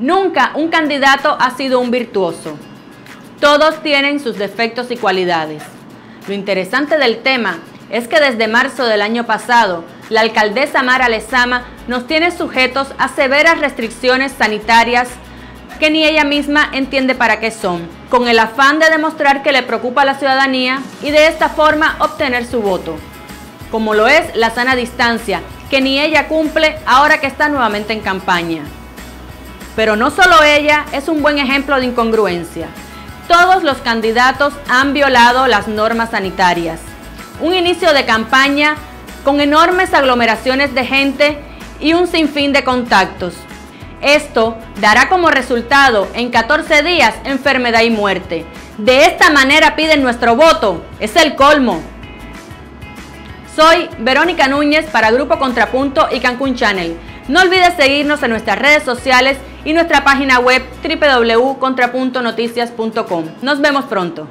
Nunca un candidato ha sido un virtuoso. Todos tienen sus defectos y cualidades. Lo interesante del tema es que desde marzo del año pasado, la alcaldesa Mara Lezama nos tiene sujetos a severas restricciones sanitarias que ni ella misma entiende para qué son, con el afán de demostrar que le preocupa a la ciudadanía y de esta forma obtener su voto, como lo es la sana distancia, que ni ella cumple ahora que está nuevamente en campaña. Pero no solo ella es un buen ejemplo de incongruencia. Todos los candidatos han violado las normas sanitarias. Un inicio de campaña con enormes aglomeraciones de gente y un sinfín de contactos. Esto dará como resultado en 14 días enfermedad y muerte. De esta manera piden nuestro voto. Es el colmo. Soy Verónica Núñez para Grupo Contrapunto y Cancún Channel. No olvides seguirnos en nuestras redes sociales y nuestra página web www.contrapuntonoticias.com. Nos vemos pronto.